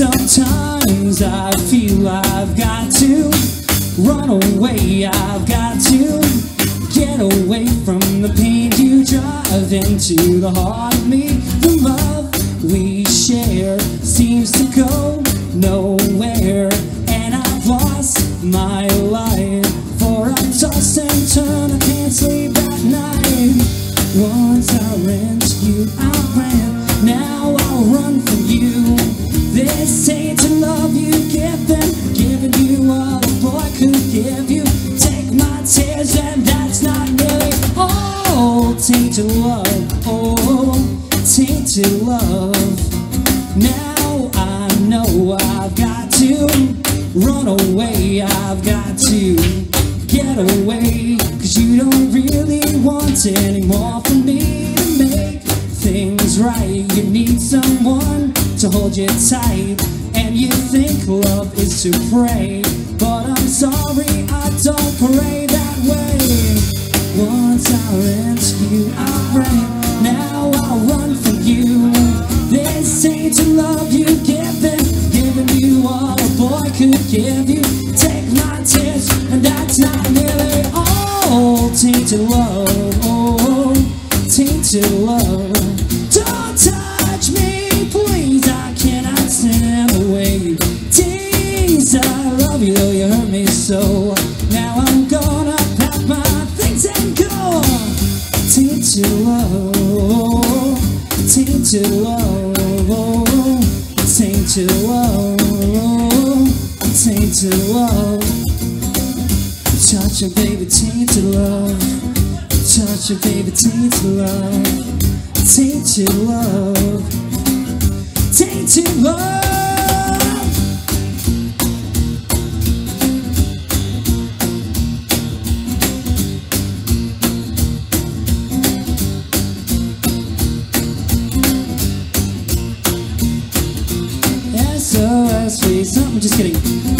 Sometimes I feel I've got to run away. I've got to get away from the pain you drive into the heart of me. The love we share seems to go Tainted love, oh, tainted love. Now I know I've got to run away. I've got to get away. Cause you don't really want any more from me to make things right. You need someone to hold you tight. And you think love is to pray. But I'm sorry, I don't pray that way. Once I rescue, I ran. Now I'll run from you. This ain't to love you given, giving you all a boy could give you. Take my tears, and that's not nearly all. Tainted love, oh, tainted love. Don't touch me, please. I cannot stand the way you tease. I love you, though you hurt me so. Tainted love, tainted love, tainted love. Touch it, baby, tainted love. Touch it, baby, love. Tainted love. Tainted love. SOS, please. No, fez. Vamos descrever.